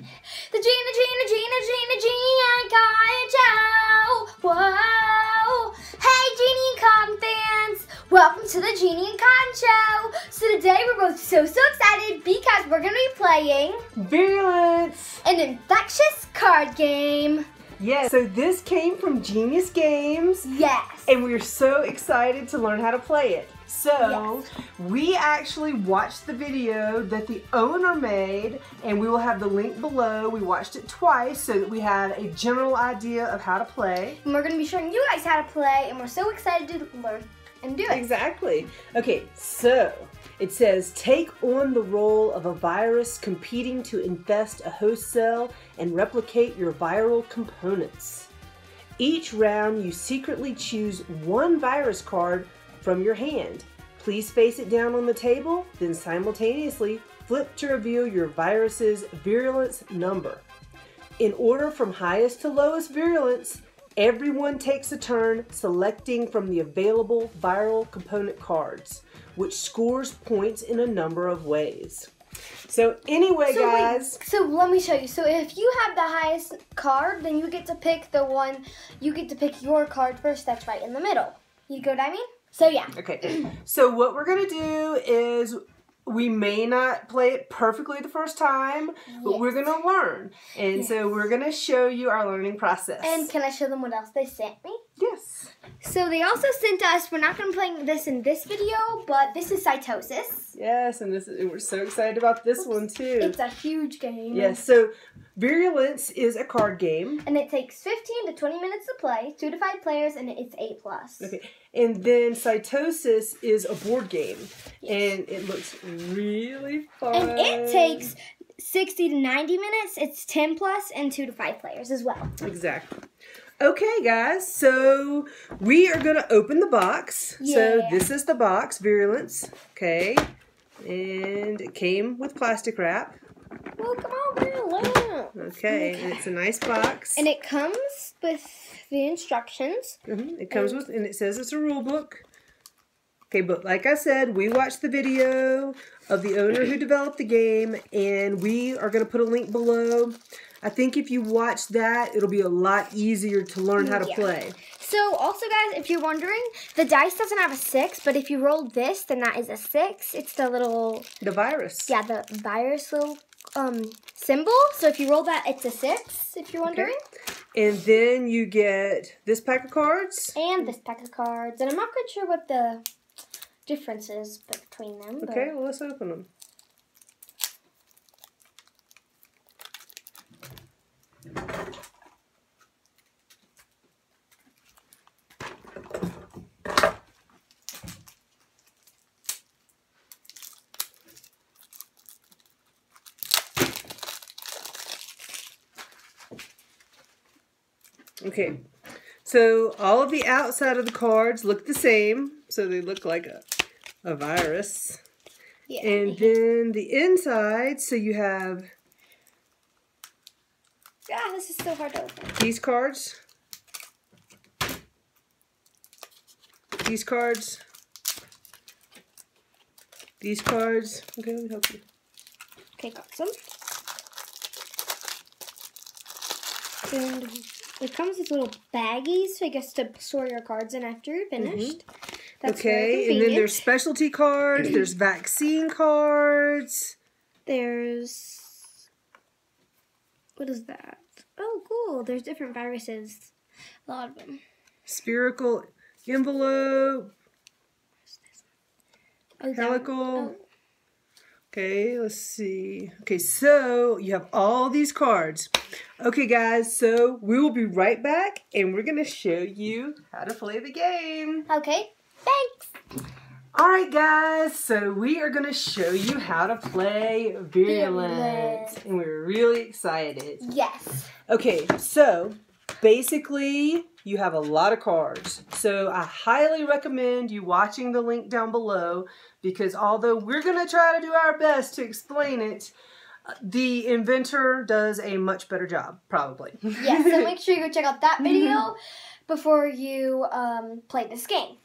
The Gina, Gina, Gina, Gina, Gina card show. Whoa. Hey, Genie and Cotton fans. Welcome to the Genie and Cotton show. So today we're both so, so excited because we're going to be playing Virulence! an infectious card game. Yes, so this came from Genius Games, Yes. and we're so excited to learn how to play it. So, we actually watched the video that the owner made, and we will have the link below. We watched it twice so that we have a general idea of how to play. And we're going to be showing you guys how to play, and we're so excited to learn and do it. Exactly. Okay, so it says take on the role of a virus competing to infest a host cell and replicate your viral components. Each round, you secretly choose one virus card from your hand. Please face it down on the table, then simultaneously flip to reveal your virus's virulence number. In order from highest to lowest virulence, everyone takes a turn selecting from the available viral component cards, which scores points in a number of ways. So, anyway, So, wait, guys, so let me show you. So if you have the highest card, then you get to pick the one. You get to pick your card first. That's right in the middle. You go what I mean? So yeah. Okay, so what we're gonna do is we may not play it perfectly the first time, but we're gonna learn. And so we're gonna show you our learning process. And can I show them what else they sent me? Yes. So they also sent us. We're not going to play this in this video, but this is cytosis. Yes, and this is, we're so excited about this one too. It's a huge game. Yes, so Virulence is a card game. And it takes 15 to 20 minutes to play, two to five players, and it's eight plus. Okay. And then Cytosis is a board game. And it looks really fun. And it takes 60 to 90 minutes. It's 10 plus and two to five players as well. Exactly. Okay, guys, so we are going to open the box. So this is the box, Virulence. Okay. And it came with plastic wrap. Well, come on, Virulence. Okay. And it's a nice box. And it comes with the instructions. Mhm, It comes with, and it says it's a rule book. Okay, but like I said, we watched the video of the owner who developed the game, and we are going to put a link below. I think if you watch that, it'll be a lot easier to learn how to Yeah. play. So, also, guys, if you're wondering, the dice doesn't have a six, but if you roll this, then that is a six. It's the little, The virus. yeah, the virus little um symbol. So if you roll that, it's a six. If you're wondering, Okay. And then you get this pack of cards. and this pack of cards, and I'm not quite sure what the difference is between them. Okay, well, let's open them. Okay, so all of the outside of the cards look the same. So they look like a, a virus. Yeah. And then the inside, so you have ah, this is so hard to open. these cards, these cards, these cards. Okay, let me help you. Okay, got some. And it comes with little baggies, so I guess to store your cards in after you're finished. That's very okay, and then there's specialty cards, there's vaccine cards. There's what is that? Oh, cool. There's different viruses. A lot of them. Spherical envelope, Oh, helical. oh. Okay, let's see. Okay, so you have all these cards. Okay, guys, so we will be right back and we're going to show you how to play the game. Okay. Thanks. All right, guys, so we are going to show you how to play Virulence. Virulence. And we're really excited. Yes. Okay, so basically, you have a lot of cards. So I highly recommend you watching the link down below because although we're going to try to do our best to explain it, the inventor does a much better job, probably. Yes. So make sure you go check out that video before you um, play this game.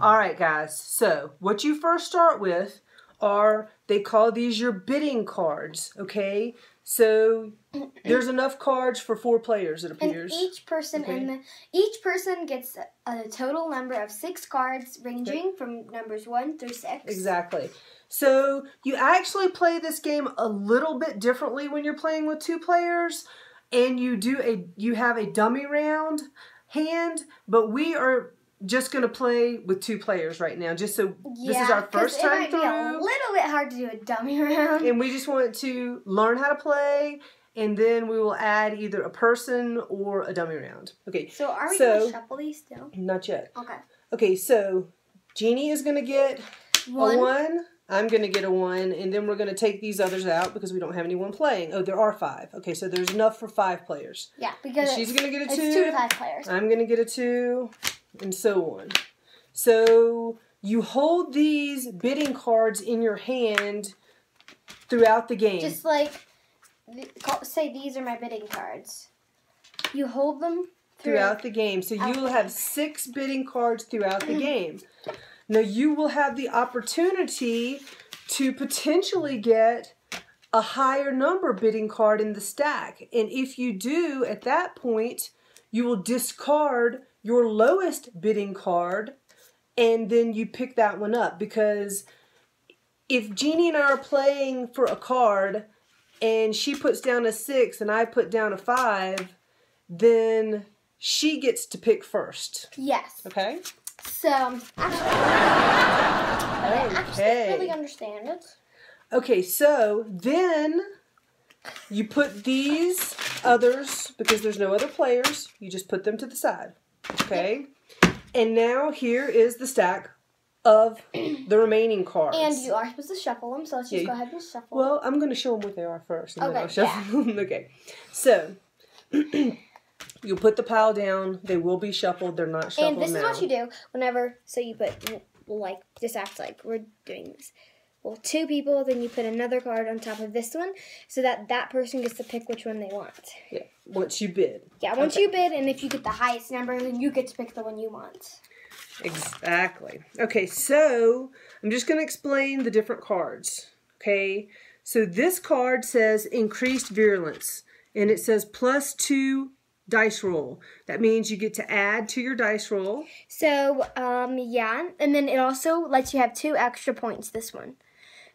All right, guys. So, what you first start with are they call these your bidding cards, okay? So there's enough cards for four players, it appears. And each person Okay. in the each person gets a, a total number of six cards, ranging from numbers one through six. Exactly. So you actually play this game a little bit differently when you're playing with two players, and you do a you have a dummy round hand, but we are just going to play with two players right now. Just so this is our first time might be a little bit hard to do a dummy round. and we just want to learn how to play, and then we will add either a person or a dummy round. Okay, so are we so- gonna shuffle these still? not yet. Okay. Okay, so Jeannie is going to get One. a one. I'm going to get a one, and then we're going to take these others out because we don't have anyone playing. Oh, there are five. Okay, so there's enough for five players. Yeah, because She's going to get a it's two. two to five players. I'm going to get a two, and so on. So you hold these bidding cards in your hand throughout the game. Just like say these are my bidding cards. You hold them through- throughout the game. So you will have six bidding cards throughout the game. Now you will have the opportunity to potentially get a higher number bidding card in the stack. And if you do, at that point, you will discard your lowest bidding card and then you pick that one up because if Jeannie and I are playing for a card and she puts down a six and I put down a five, then she gets to pick first. Yes. Okay? So actually, I actually Okay. really understand it. Okay, so then you put these others, because there's no other players, you just put them to the side. Okay? And now here is the stack of the remaining cards. And you are supposed to shuffle them, so let's just Yeah. go ahead and shuffle. Well, I'm going to show them what they are first. And then Okay, I'll shuffle them. okay. So, you'll put the pile down. They will be shuffled. They're not shuffled and this now. is what you do whenever. So you put like this acts like we're doing this. Well, two people, then you put another card on top of this one, so that that person gets to pick which one they want. Yeah, once you bid. Yeah, once Okay. you bid, and if you get the highest number, then you get to pick the one you want. Exactly. Okay, so I'm just going to explain the different cards. Okay, so this card says increased virulence, and it says plus two dice roll. That means you get to add to your dice roll. So, um, yeah, and then it also lets you have two extra points. This one,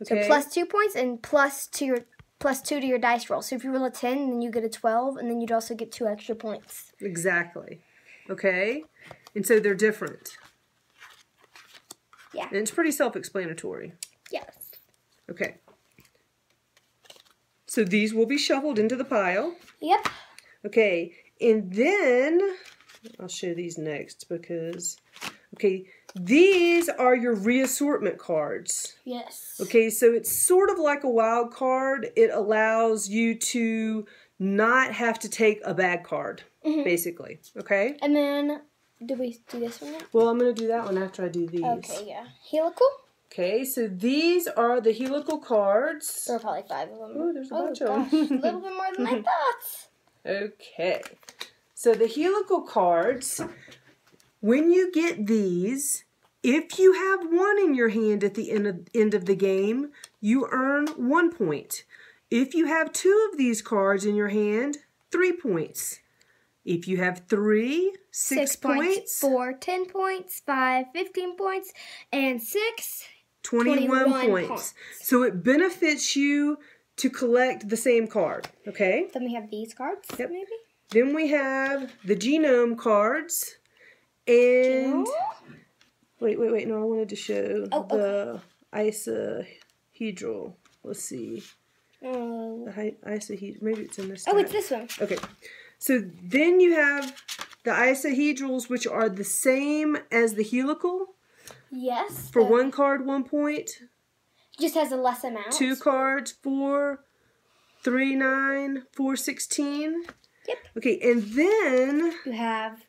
Okay. so plus two points and plus to your plus two to your dice roll. So if you roll a ten, then you get a twelve, and then you'd also get two extra points. Exactly. Okay, and so they're different. Yeah. And it's pretty self-explanatory. Yes. Okay. So these will be shuffled into the pile. Yep. Okay, and then I'll show these next because, okay, these are your reassortment cards. Yes. Okay, so it's sort of like a wild card. It allows you to not have to take a bad card, mm-hmm. basically. Okay? And then, do we do this one? Well, I'm going to do that one after I do these. Okay. Yeah. Helical. Okay, so these are the helical cards. There are probably five of them. Oh, there's a oh, bunch of them. a little bit more than I thought. Okay. So the helical cards, when you get these, if you have one in your hand at the end of, end of the game, you earn one point. If you have two of these cards in your hand, three points. If you have three, six, points, Four, ten points. Five, fifteen points. And six. 21, 21 points. points. So it benefits you to collect the same card, okay? Then we have these cards, Yep. maybe? Then we have the genome cards. And wait, wait, wait. No, I wanted to show Oh, the isahedral. Let's see. Oh. The hi- isahedral. Maybe it's in this. oh, it's this one. Okay. So then you have the isohedrals, which are the same as the helical. Yes. For the- one card, one point. Just has a less amount. Two cards, four, three, nine, four, sixteen. Yep. Okay, and then You have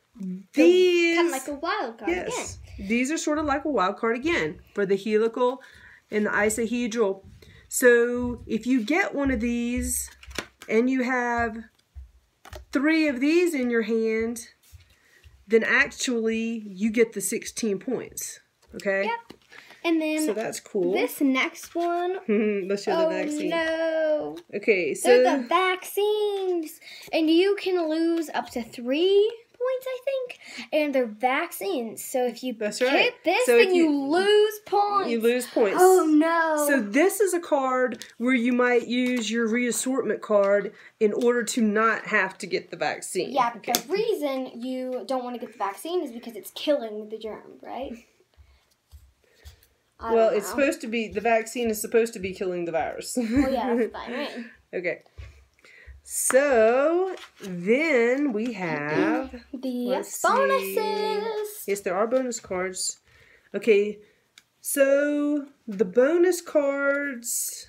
these. kind of like a wild card Yes. These are sort of like a wild card again for the helical and the isohedral. So if you get one of these and you have three of these in your hand, then actually you get the 16 points. Okay? Yep. And then So that's cool. this next one. Let's show Oh the vaccine. no. Okay, so They're the vaccines. And you can lose up to three points, I think. And they're vaccines. So if you That's hit right. this, So then you, you- lose points. you lose points. Oh no. So this is a card where you might use your reassortment card in order to not have to get the vaccine. yeah, but the reason you don't want to get the vaccine is because it's killing the germ, right? I Well, it's supposed to be the vaccine is supposed to be killing the virus. Well, yeah, that's fine, right? okay. So then we have The bonuses. yes, there are bonus cards. Okay, so the bonus cards.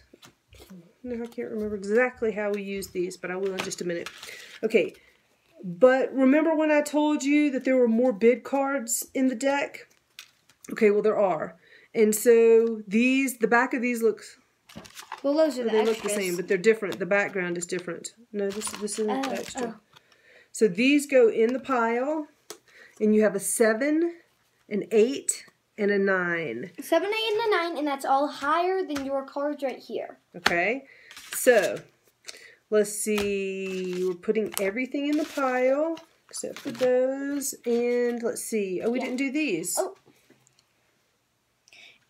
No, I can't remember exactly how we use these, but I will in just a minute. Okay, but remember when I told you that there were more bid cards in the deck? Okay, well there are, and so these the back of these looks Well, those are the they look the same, but they're different. The background is different. No, this this isn't Oh, extra. oh. So these go in the pile, and you have a seven, an eight, and a nine. Seven, eight, and a nine, and that's all higher than your cards right here. Okay, so let's see. We're putting everything in the pile except for those, and let's see. Oh, we Yeah. didn't do these. Oh.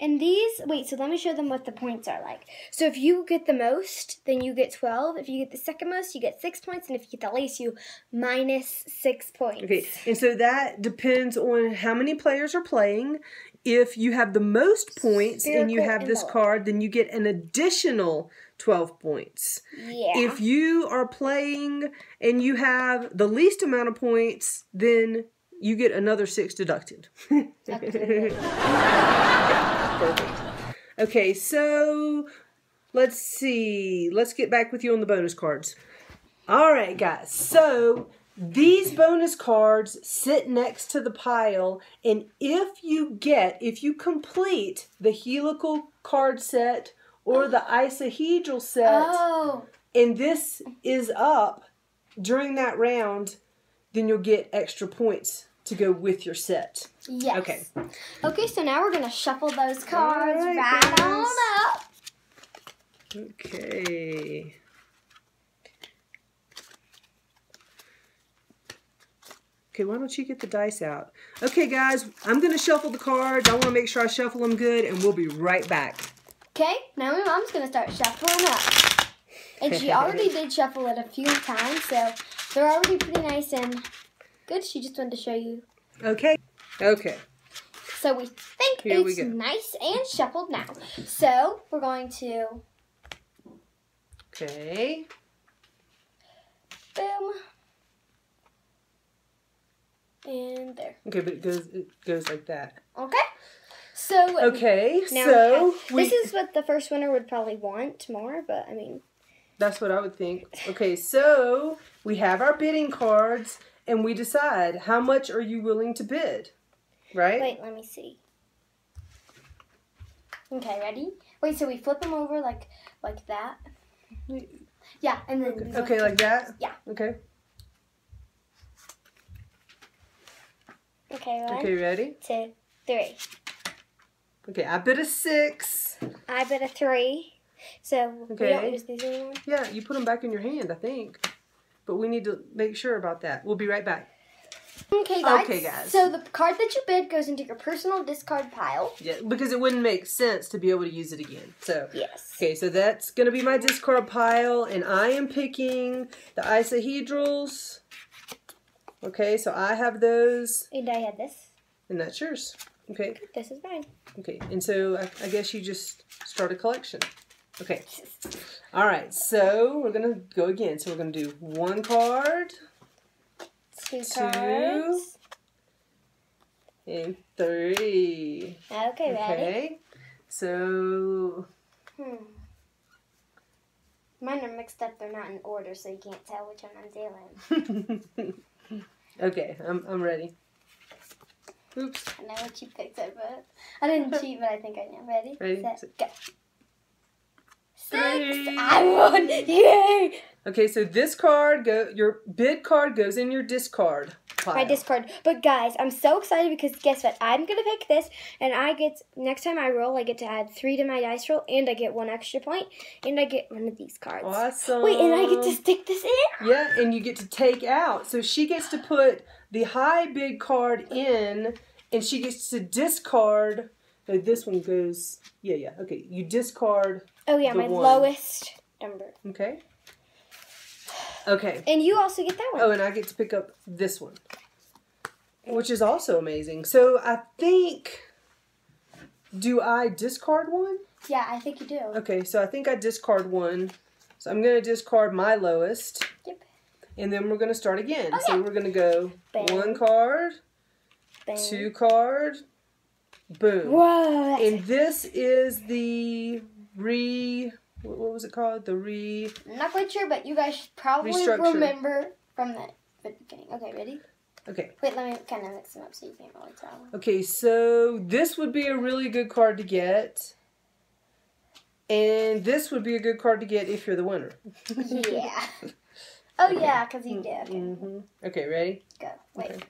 And these, wait, so let me show them what the points are like. So if you get the most, then you get 12. If you get the second most, you get 6 points. And if you get the least, you minus 6 points. Okay, and so that depends on how many players are playing. If you have the most points and you Spherical have this card, then you get an additional 12 points. Yeah. If you are playing and you have the least amount of points, then you get another six deducted. Okay. Perfect. Okay, so let's see. Let's get back with you on the bonus cards. All right, guys. So these bonus cards sit next to the pile, and if you get, if you complete the helical card set or the isohedral set, oh, and this is up during that round, then you'll get extra points to go with your set. yes. Okay. Okay, so now we're going to shuffle those cards right, right on up. Okay. Okay, why don't you get the dice out? Okay, guys, I'm going to shuffle the cards. I want to make sure I shuffle them good, and we'll be right back. Okay, now my mom's going to start shuffling up. And she already did shuffle it a few times, so they're already pretty nice and good. She just wanted to show you Okay? Okay. So we think Here it's go. nice and shuffled now. So we're going to Okay. boom and there. Okay, but it goes it goes like that. Okay. So um, Okay, now so we have- we, this is what the first winner would probably want more, but I mean, that's what I would think. Okay, so we have our bidding cards and we decide how much are you willing to bid? Right? wait, let me see. Okay, ready? Wait, so we flip them over like like that. Yeah, and then these Okay, like that? Yeah. Okay. okay, one, Okay, ready? two, three. Okay, I bid a six. I bet a three. So we Okay. don't use these anymore. Yeah, you put them back in your hand, I think. But we need to make sure about that. We'll be right back. Okay, guys. Okay, guys. So the card that you bid goes into your personal discard pile. Yeah, because it wouldn't make sense to be able to use it again. So, Yes. okay, so that's going to be my discard pile, and I am picking the isohedrals. Okay, so I have those, And I had this. and that's yours. Okay, This is mine. okay, and so I, I guess you just start a collection. Okay, all right, so we're going to go again. So we're going to do one card, Two cards. and three. Okay, ready? Okay, so Hmm. Mine are mixed up. They're not in order, so you can't tell which one I'm doing. okay, I'm, I'm ready. Oops. I know what you picked up, but I didn't cheat, but I think I know. Ready? Ready, set. go. Six. I won. Yay! Okay, so this card go your bid card goes in your discard pile. My discard. But guys, I'm so excited because guess what? I'm gonna pick this, and I get next time I roll, I get to add three to my dice roll, and I get one extra point, and I get one of these cards. Awesome. Wait, and I get to stick this in. Yeah, and you get to take out. So she gets to put the high bid card in, and she gets to discard. No, this one goes. Yeah, yeah. Okay, you discard. Oh yeah, The my one. lowest number. Okay. Okay. And you also get that one. Oh, and I get to pick up this one, which is also amazing. So I think. Do I discard one? Yeah, I think you do. Okay, so I think I discard one. So I'm going to discard my lowest. Yep. And then we're going to start again. Oh, so yeah. we're going to go Bang. one card, Bang. two card, boom. Whoa. And this is the re. What was it called? The re. I'm not quite sure, but you guys probably Restructure. remember from the beginning. Okay, ready? Okay. Wait, let me kind of mix them up so you can't really tell. Okay, so this would be a really good card to get. And this would be a good card to get if you're the winner. yeah. Oh yeah, because you did. Okay, hmm Okay, ready? go. Wait. Okay.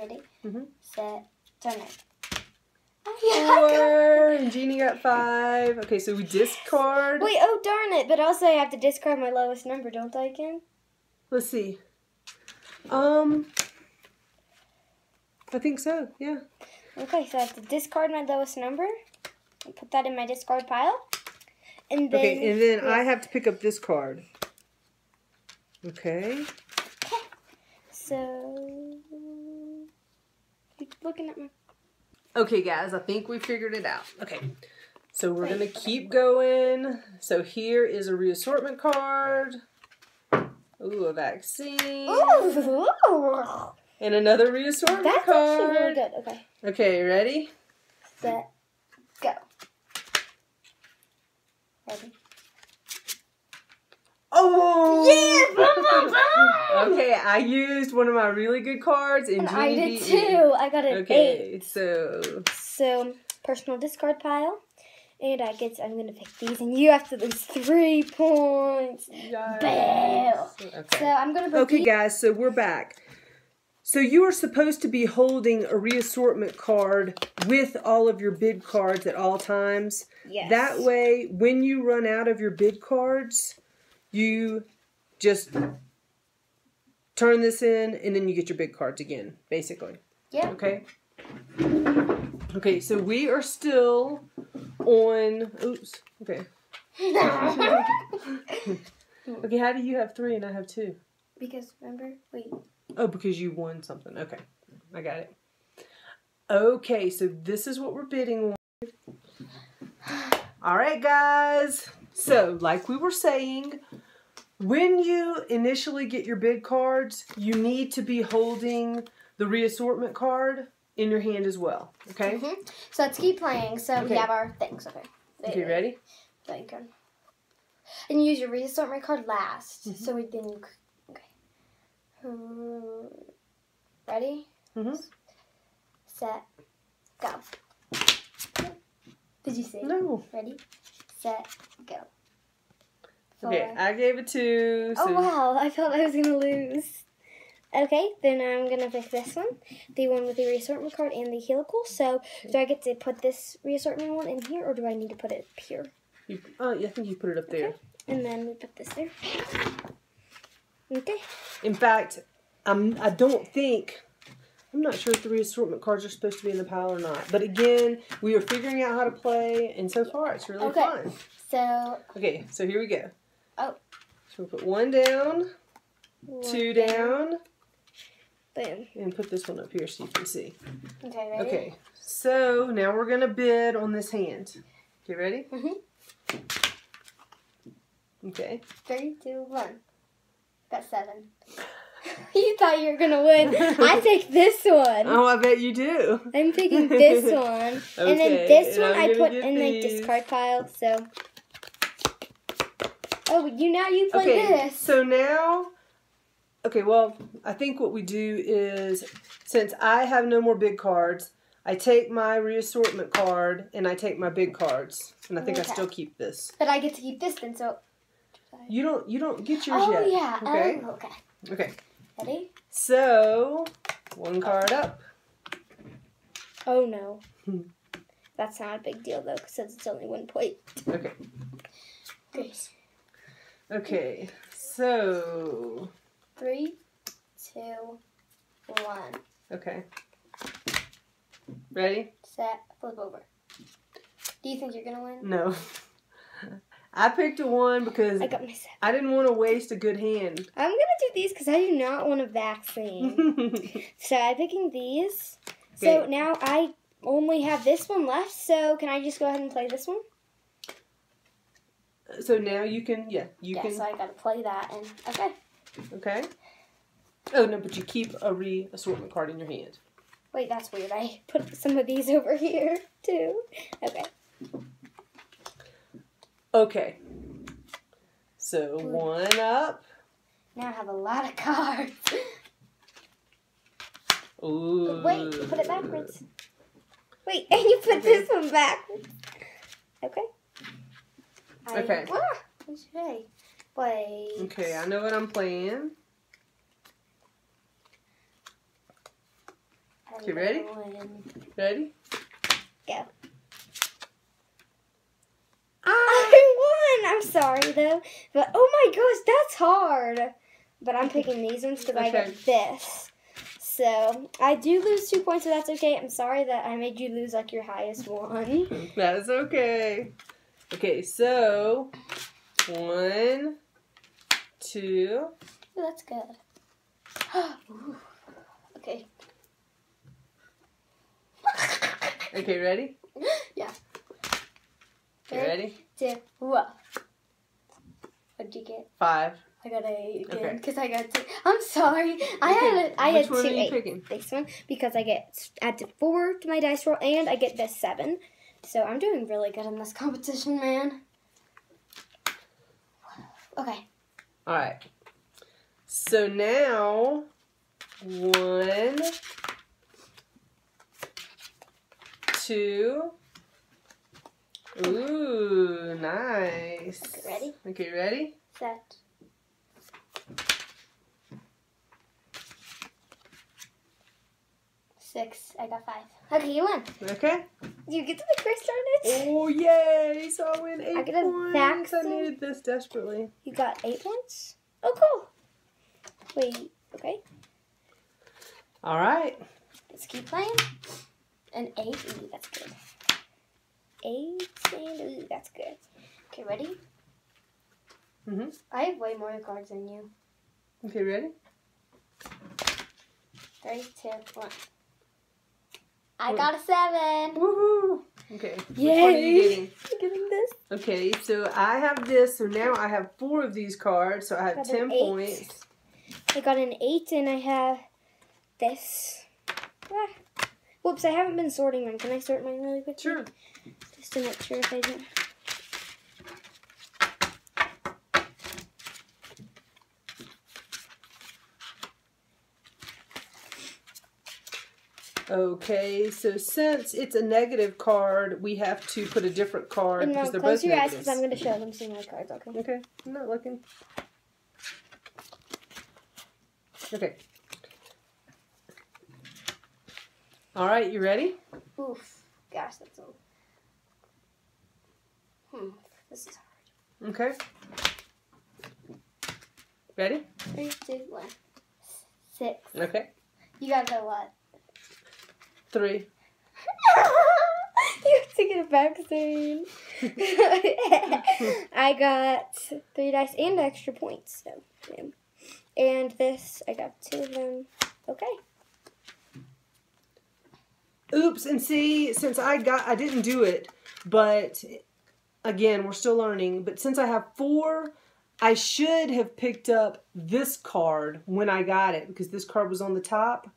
Ready? Mhm. Set. Turn it. Oh, yeah, I got- Four. And Jeannie got five. Okay, so we discard. Wait, oh darn it! But also I have to discard my lowest number, don't I, Ken? Let's see. Um, I think so. Yeah. Okay, so I have to discard my lowest number and put that in my discard pile. And then Okay, and then. I have to pick up this card. Okay. So keep looking at my Okay, guys, I think we figured it out. Okay. So we're gonna keep going. So here is a reassortment card. Ooh, a vaccine. Ooh, And another reassortment that's card. actually really good. Okay, Okay, ready? set, go. Ready? Oh! Yes! Okay, I used one of my really good cards, and, And I did too. I got an eight. Okay, so So personal discard pile, and I get. I'm gonna pick these, and you have to lose three points. Yikes. So Okay. I'm gonna Okay, guys, so we're back. So you are supposed to be holding a reassortment card with all of your bid cards at all times. Yes. That way, when you run out of your bid cards, you just turn this in and then you get your big cards again, basically. Yeah. Okay? Okay, so we are still on. Oops. Okay. Okay, how do you have three and I have two? because remember, wait. Oh, because you won something. Okay, I got it. Okay, so this is what we're bidding on. All right, guys. So, like we were saying, when you initially get your bid cards, you need to be holding the reassortment card in your hand as well. Okay? Mhm. So let's keep playing. So Okay. we have our things. Okay. Okay, ready? Thank you. And you use your reassortment card last. Mm-hmm. So we then you. Okay. Hmm. Ready? Mhm. Set. Go. Did you see? No. Ready? Set. Go. Okay, I gave it two. So Oh wow! I thought I was gonna lose. Okay, then I'm gonna pick this one, the one with the reassortment card and the helical. So, do I get to put this reassortment one in here, or do I need to put it up here? you, oh, I think you put it up there. And then we put this there. Okay. In fact, I'm, I don't think, I'm not sure if the reassortment cards are supposed to be in the pile or not. But again, we are figuring out how to play, and so far it's really Okay. fun. So Okay, so here we go. Oh. So we'll put one down, one two down, Boom. and put this one up here so you can see. Okay, ready? Okay, so now we're going to bid on this hand. Okay, ready? Mhm. Okay. Three, two, one. Got seven. you thought you were gonna win. I take this one. Oh, I bet you do. I'm picking this one. and then this and one I put in the these. discard pile, so Oh you now you play Okay, this. so now, okay, well, I think what we do is since I have no more big cards, I take my reassortment card and I take my big cards, and I think Okay. I still keep this. But I get to keep this then, so. You don't you don't get yours Oh, yet. yeah. Okay. Oh, okay. Okay. Ready? So one card up. Oh, no. That's not a big deal, though, since it's only one point. Okay. Okay. Okay. So Three, two, one. okay. Ready? Set, flip over. Do you think you're gonna win? No. I picked a one because I got my seven. I didn't want to waste a good hand. I'm gonna do these because I do not want a vaccine. so I'm picking these. So now I only have this one left. So can I just go ahead and play this one? so now you can yeah you yeah. can So I gotta play that and okay. okay. Oh no, but you keep a re assortment card in your hand. Wait, that's weird. I put some of these over here too. Okay. Okay. So one up. Now I have a lot of cards. Ooh. Wait, you put it backwards. Wait, and you put Okay. this one backwards. Okay. I- Okay. Ah, what should I? Wait. Okay, I know what I'm playing. Okay, ready? Ready? Go. I won! I'm sorry though. But oh my gosh, that's hard. But I'm picking these ones because I Okay. got this. So I do lose two points, so that's okay. I'm sorry that I made you lose like your highest one. That's okay. Okay, so one, two. Ooh, that's good. Okay. Okay, ready? yeah. Okay, ready? Two. What'd you get? Five. I got a eight again Okay. because I got two. I'm sorry. I had a, I which had one two are you eight. picking? This one because I get add to four to my dice roll and I get this seven. So I'm doing really good in this competition, man. Okay. All right. So now one, two. Ooh, nice. Okay, ready? Okay, ready? Set. Six. I got five. Okay, you win. Okay. You get to pick first on it. Oh yay! So I win eight I get a points. I needed this desperately. You got eight points. Oh, cool. Wait. Okay. All right. Let's keep playing. An eight. Ooh, that's good. Eight and ooh, that's good. Okay, ready? Mhm. I have way more cards than you. Okay, ready? Three, two, one. I got a seven. Woohoo! Okay. Which one are Yay. I'm getting this. Okay, so I have this. So now I have four of these cards. So I have Got ten points. I got an eight and I have this. Ah. Whoops, I haven't been sorting mine. Can I sort mine really quick? Sure. Just to make sure if I don't. Okay, so since it's a negative card, we have to put a different card And because they're close both your eyes negatives. because I'm going to show them some of my cards, okay? Okay, I'm not looking. Okay. All right, you ready? Oof. Gosh, that's all. Hmm. This is hard. Okay. Ready? Three, two, one. Six. Okay. You got the what? Three. you have to get a vaccine. I got three dice and extra points. So, yeah. And this, I got two of them. Okay. Oops, and see, since I got, I didn't do it, but again, we're still learning. But since I have four, I should have picked up this card when I got it because this card was on the top,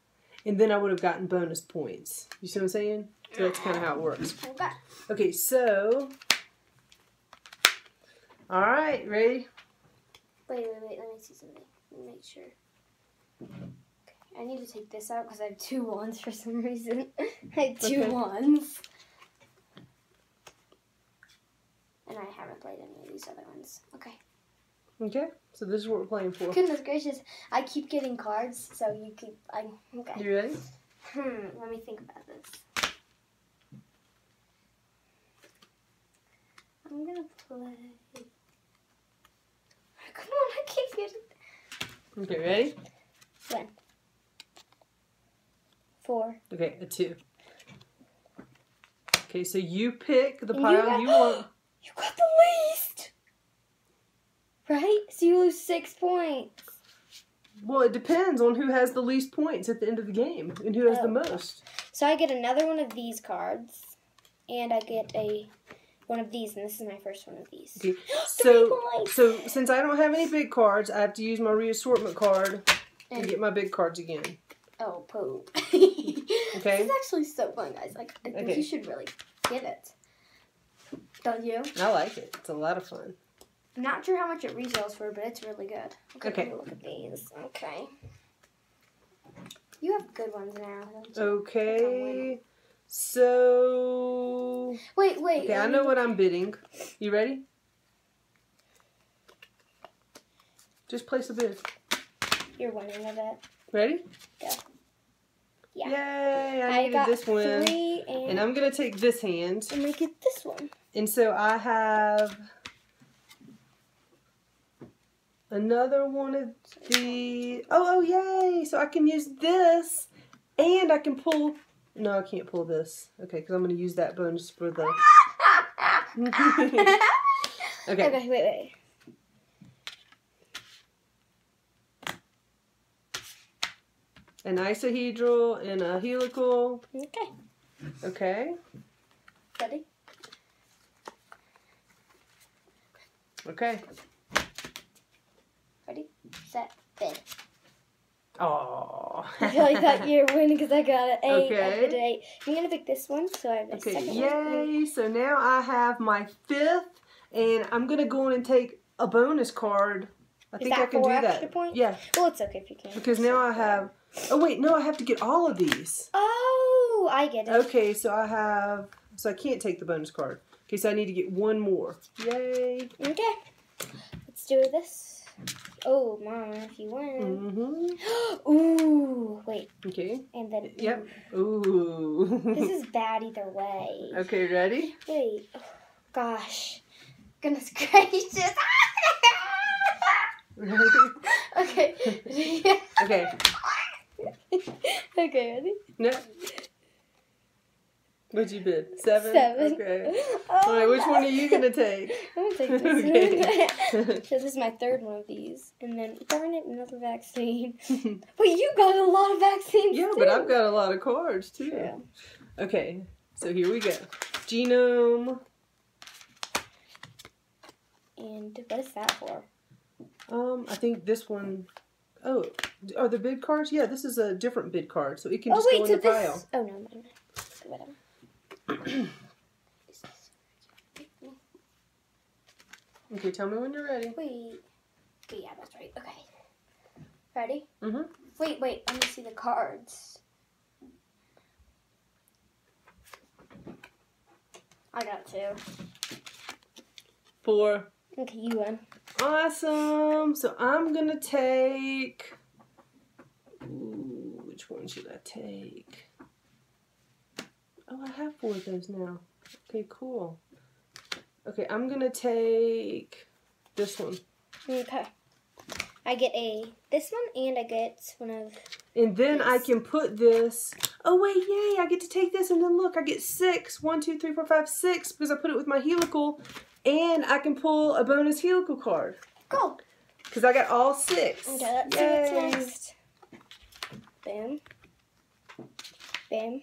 and then I would have gotten bonus points. You see what I'm saying? So that's kind of how it works. Okay. So, all right, ready? Wait, wait, wait. Let me see something. Let me make sure. Okay. I need to take this out because I have two ones for some reason. I have two Okay. ones. And I haven't played any of these other ones. Okay. Okay, so this is what we're playing for. Goodness gracious. I keep getting cards, so you keep. I, okay. You ready? Hmm, let me think about this. I'm gonna play. Come on, I keep getting. Okay, ready? When? Four. Okay, a two. Okay, so you pick the And you pile got- you want. You got the least! Right? So you lose six points. Well, it depends on who has the least points at the end of the game and who has the Oh. most. So I get another one of these cards. And I get a one of these, and this is my first one of these. Okay, So, points! so since I don't have any big cards, I have to use my reassortment card to And- get my big cards again. Oh, poo. Okay. This is actually so fun, guys. Like, I think Okay. you should really get it. Don't you? I like it. It's a lot of fun. I'm not sure how much it retails for, but it's really good. Okay. Okay. Look at these. Okay. You have good ones now? Okay. So, Wait, wait. okay, I know what I'm bidding. You ready? Just place a bid. You're winning a bit. Ready? Go. Yeah. Yay! I, I, needed got this one. three, and, And I'm gonna take this hand. I'm gonna get this one. And so I have another one of the. Oh, oh, yay! So I can use this, and I can pull. No, I can't pull this. Okay, because I'm going to use that bonus for the. Okay. Okay, wait, wait. An isohedral and a helical. Okay. Okay. Ready? Okay. Ready? Set. Bid. Oh. I feel like that you're winning because I got an eight. I Okay. did an eight. I'm gonna pick this one, so I have a Okay, second one. yay! So now I have my fifth, and I'm gonna go in and take a bonus card. I Is think I can do that. points? Yeah, Well, it's okay if you can't. because now I have. Oh wait, no, I have to get all of these. Oh, I get it. Okay, so I have. So I can't take the bonus card. Okay, so I need to get one more. Yay! Okay. Let's do this. Oh, mama, if you win. Mm-hmm. Ooh, wait, Okay. and then. Yep. Ooh. This is bad either way. okay, ready? Wait. Oh, gosh. Goodness gracious. okay. okay. okay, ready? No. What'd you bid? Seven. Seven. Okay. Oh, All right. Which no. one are you gonna take? I'm gonna take this Okay. one. so this is my third one of these, and then darn it, another vaccine. but you got a lot of vaccines. Yeah, too. but I've got a lot of cards too. True. Okay, so here we go. Genome. And what is that for? Um, I think this one oh are the bid cards? Yeah, this is a different bid card, so it can oh just wait, go in so the this. pile. Oh no, no, no. Whatever. Okay, tell me when you're ready. Wait. Okay, yeah, that's right. Okay. Ready? Mm-hmm. Wait, wait. Let me see the cards. I got two. Four. Okay, you win. Awesome. So I'm gonna take. Ooh, which one should I take? Oh, I have four of those now. Okay, cool. Okay, I'm gonna take this one. Okay. I get a this one and I get one of And then I can put this. Oh wait, yay! I get to take this, and then look, I get six. One, two, three, four, five, six because I put it with my helical, and I can pull a bonus helical card go. because I got all six. Okay, let's Yay. see what's next. Bam. Bam.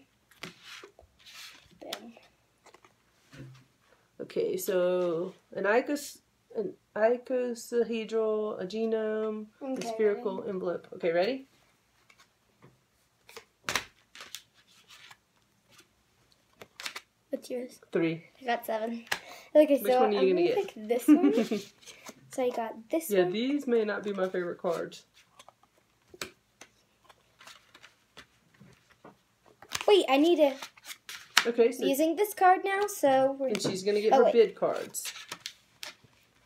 Okay, so an icos, an icosahedral, a genome, a Okay, spherical envelope. Okay, ready? What's yours? Three. I got seven. Okay, Which so one are you I'm gonna gonna get? pick this one. so I got this yeah, one. Yeah, these may not be my favorite cards. Wait, I need to Okay, so using this card now, so we're and she's gonna get Oh, her wait. bid cards.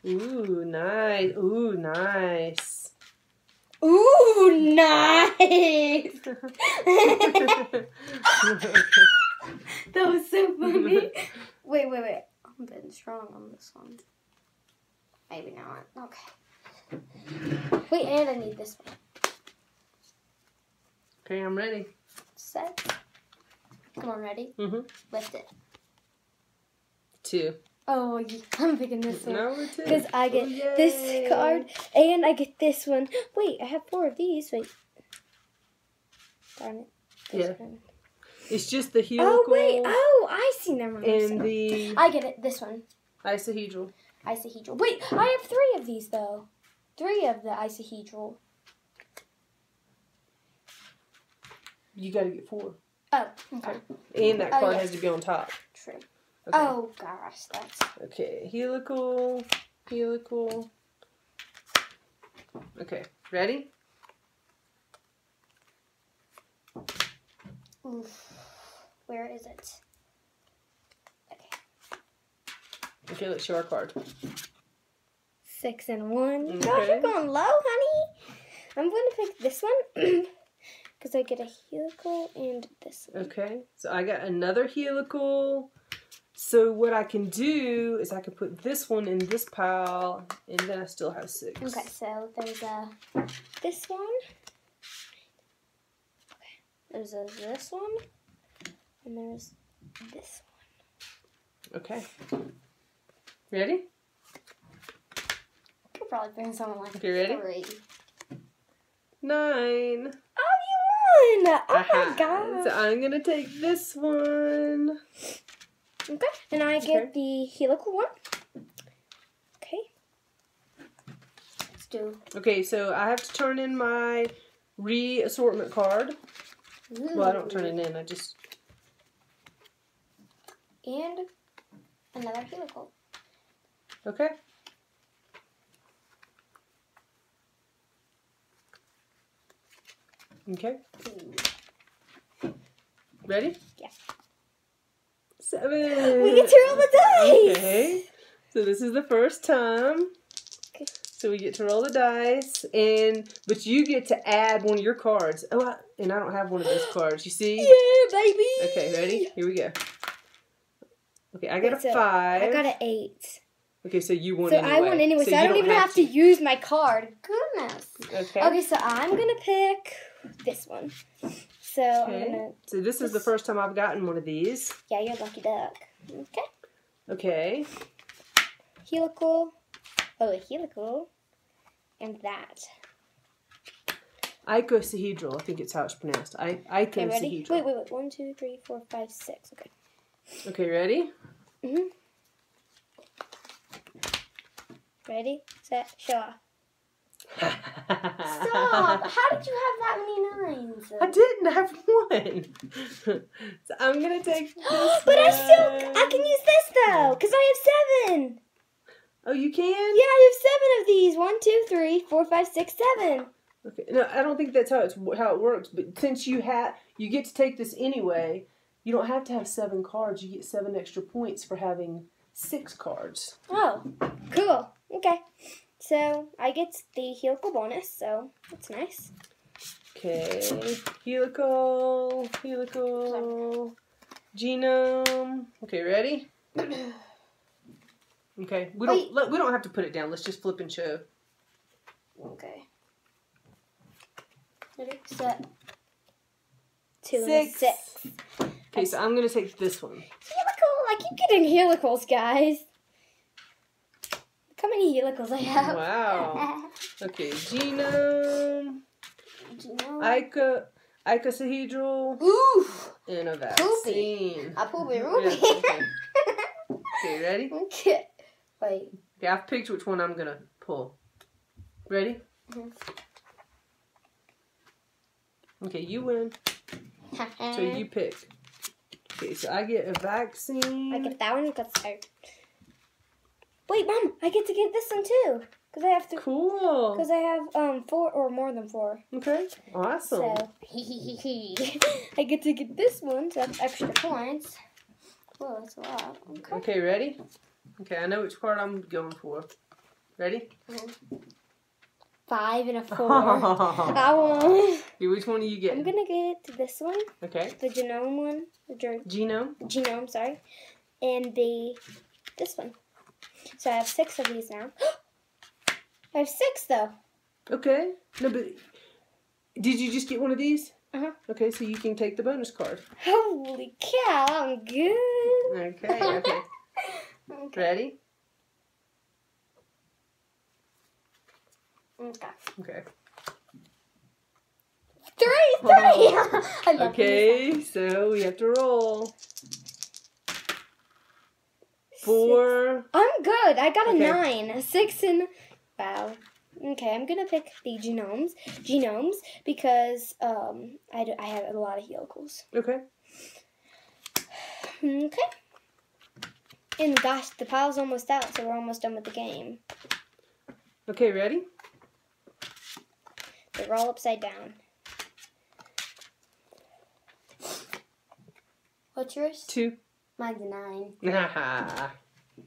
Ooh, nice. Ooh, nice. Ooh, nice. That was so funny. wait, wait, wait. I'm been strong on this one. Maybe not. Okay. Wait, and I need this one. okay, I'm ready. Set. Come on, ready? Mm-hmm. Lift it. Two. Oh, I'm picking this one. Two. Because I get Oh, yay. this card and I get this one. Wait, I have four of these. Wait. Darn it. Yeah. one. It's just the helical Oh, wait. Oh, I see. Never mind. and the I get it. This one. isohedral. Isohedral. Wait, I have three of these, though. Three of the isohedral. You gotta get four. Oh, okay. And that Oh, card yeah. has to be on top. True. Okay. Oh, gosh. That's. Okay, helical, helical. Okay, ready? Oof. Where is it? Okay. Okay, let's show our card. Six and one. Gosh, Okay. you're going low, honey. I'm going to pick this one because I get a helical and this one. Okay, so I got another helical. So what I can do is I can put this one in this pile, and then I still have six. Okay, so there's a this one. Okay, there's a this one, and there's this one. Okay. Ready? Could probably bring someone like Okay, ready? three. Nine. Oh, Aha. my uh-huh. god! So I'm gonna take this one. Okay, and I get the helical one. Okay. Let's do. Okay, so I have to turn in my re-assortment card. Well, I don't turn it in. I just And another helical. okay. Okay. Ready? Yeah. Seven. We get to roll the dice. Okay. So this is the first time. Okay. So we get to roll the dice, and but you get to add one of your cards. Oh, I, and I don't have one of those cards. You see? Yeah, baby. Okay, ready? Here we go. Okay, I got a so five. I got an eight. Okay, so you won So anyway. I won anyway, so, you I don't, even have to. use my card. Goodness. Okay. Okay, so I'm gonna pick this one. So I'm Okay. gonna. So this is the first time I've gotten one of these. Yeah, you're lucky duck. Okay. Okay. Helical. Oh, a helical. And that. Icosahedral, I think it's how it's pronounced. I icosahedral. Okay, ready? Wait, wait, wait. One, two, three, four, five, six. Okay. Okay, ready? Mhm. Ready, set, show off. Stop! How did you have that many nines? I didn't have one. so I'm gonna take this. but I still. I can use this though, cause I have seven. Oh, you can? Yeah, I have seven of these. One, two, three, four, five, six, seven. Okay. No, I don't think that's how it's how it works. But since you have, you get to take this anyway. You don't have to have seven cards. You get seven extra points for having six cards. Oh, cool. Okay. So I get the helical bonus, so that's nice. Okay. Helical, helical, genome. Okay, ready? Okay. We don't Wait. we don't have to put it down. Let's just flip and show. Okay. Ready, set. Two and Six. six. Okay, so I'm gonna take this one. Helical. I keep getting helicals, guys. How many helicals I have. Wow. Okay, genome, know? ica, icosahedral, Oof. and a Poopy. vaccine. I pulled my Yeah, ruby. okay. Okay, ready? okay. Wait. Okay, I've picked which one I'm gonna pull. Ready? Mhm. Okay, you win. So you pick. Okay, so I get a vaccine. I get that one. Got started. Wait, mom. I get to get this one too. Because I have to. Cool. Because I have um four or more than four. Okay. Awesome. So I get to get this one, so that's extra points. Whoa, that's a lot. Okay. Okay, ready? Okay, I know which card I'm going for. Ready? Five and a four. I won. Which one are you get? I'm gonna get this one, Okay. the genome one, the Genome. genome, sorry, and the this one. So I have six of these now. I have six though. Okay. No, but did you just get one of these? Uh-huh. Okay, so you can take the bonus card. Holy cow, I'm good. Okay. Okay. Okay. Ready? Okay. Okay. Three, three. I love these. Okay, so we have to roll. Four. I'm good. I got a Okay. nine, a six, and wow. Okay, I'm gonna pick the genomes, genomes, because um I, do, I have a lot of helicals. Okay. Okay. And gosh, the pile's almost out, so we're almost done with the game. Okay, ready? They're all upside down. What's yours? Two. Mine's a nine,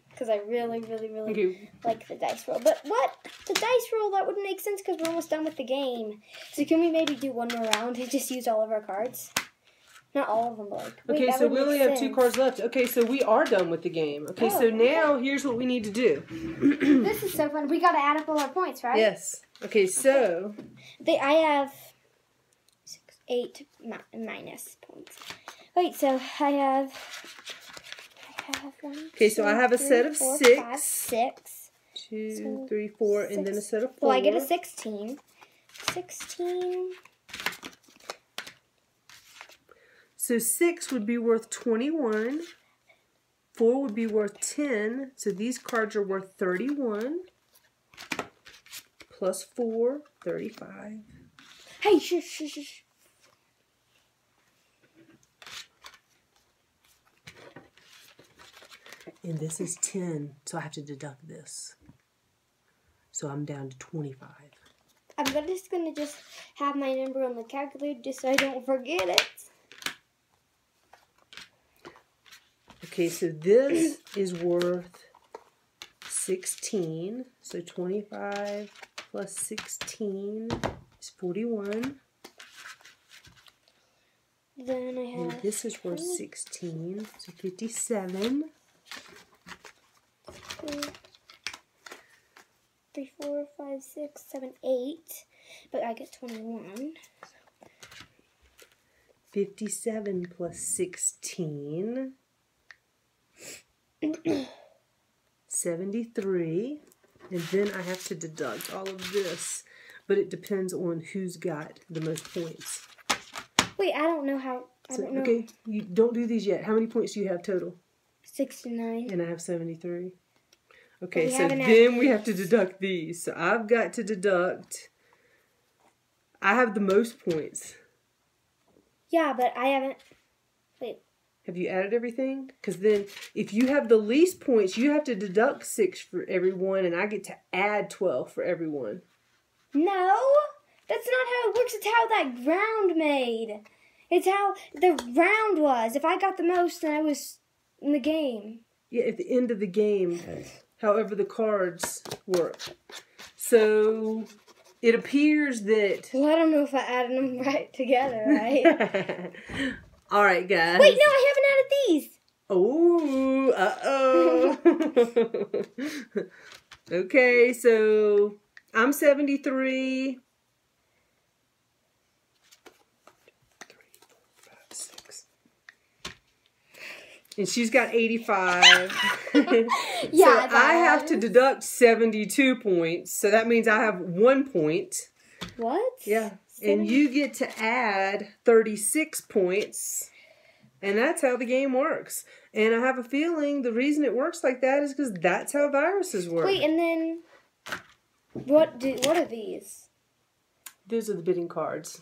because I really, really, really like the dice roll. But what? The dice roll, that wouldn't make sense because we're almost done with the game. So can we maybe do one more round and just use all of our cards? Not all of them, but like. wait, Okay, that so we only have two cards left. Okay, so we are done with the game. Okay, Oh, so okay. now here's what we need to do. This is so fun. We gotta add up all our points, right? yes. Okay, so They, I have six, eight mi- minus points. Wait, so I have. I have one. Okay, so I have a three, set of four, six. five, six. two, So, three, four, and then a set of four. Well, I get a sixteen. Sixteen. So six would be worth 21. Four would be worth 10. So these cards are worth 31. Plus four, 35. Hey, shush, shush, shush. And this is 10. So I have to deduct this. So I'm down to 25. I'm just gonna just have my number on the calculator just so I don't forget it. Okay, so this is worth 16. So 25 plus 16 is 41. Then I And have this is worth 16. So 57. two, three, four, five, six, seven, eight. But I get twenty-one. 57 plus 16. 73. And then I have to deduct all of this. But it depends on who's got the most points. Wait, I don't know how. I So, don't know. okay, you don't do these yet. How many points do you have total? Sixty-nine. And I have 73. Okay, so then we have to deduct these. So I've got to deduct. I have the most points. Yeah, but I haven't. Wait. Have you added everything? Because then, if you have the least points, you have to deduct six for everyone, and I get to add 12 for everyone. No, that's not how it works. It's how that round made. It's how the round was. If I got the most, then I was in the game. Yeah, at the end of the game, however the cards work. So, it appears that. Well, I don't know if I added them right together, right? All right, guys. Wait, no, I haven't added these. Oh, uh oh. okay, so I'm 73. And she's got 85. Yeah, so I have to deduct 72 points. So that means I have one point. What? Yeah. And you get to add 36 points. And that's how the game works. And I have a feeling the reason it works like that is because that's how viruses work. Wait, and then what? Do, what are these? Those are the bidding cards.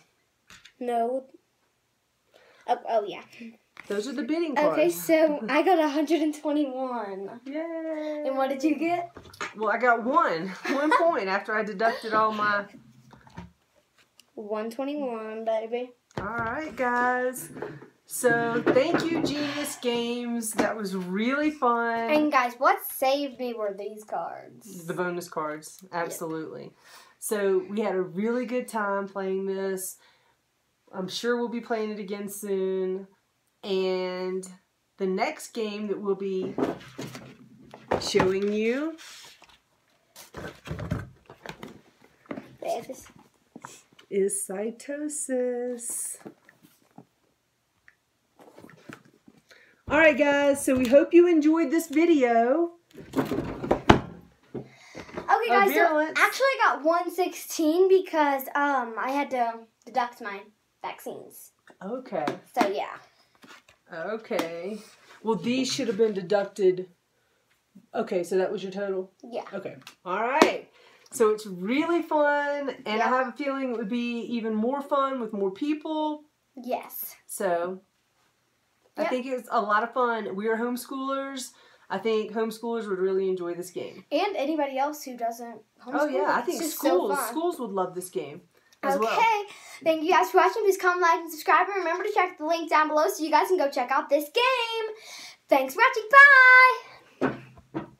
No. Oh, oh yeah. Those are the bidding cards. Okay, so I got 121. Yay! And what did you get? Well, I got one. One point after I deducted all my. 121, baby. All right, guys. So thank you, Genius Games. That was really fun. And guys, what saved me were these cards. The bonus cards, absolutely. So we had a really good time playing this. I'm sure we'll be playing it again soon. And the next game that we'll be showing you is cytosis. All right, guys. So we hope you enjoyed this video. Okay, guys. So actually, I got 116 because um I had to deduct my vaccines. Okay. So yeah. Okay. Well, these should have been deducted. Okay, so that was your total? Yeah. Okay. All right. So it's really fun, and I have a feeling it would be even more fun with more people. Yes. So I think it's a lot of fun. We are homeschoolers. I think homeschoolers would really enjoy this game. And anybody else who doesn't homeschool. Oh yeah, I think schools So schools would love this game as okay. well. Thank you guys for watching. Please comment, like, and subscribe. And remember to check the link down below so you guys can go check out this game. Thanks for watching. Bye.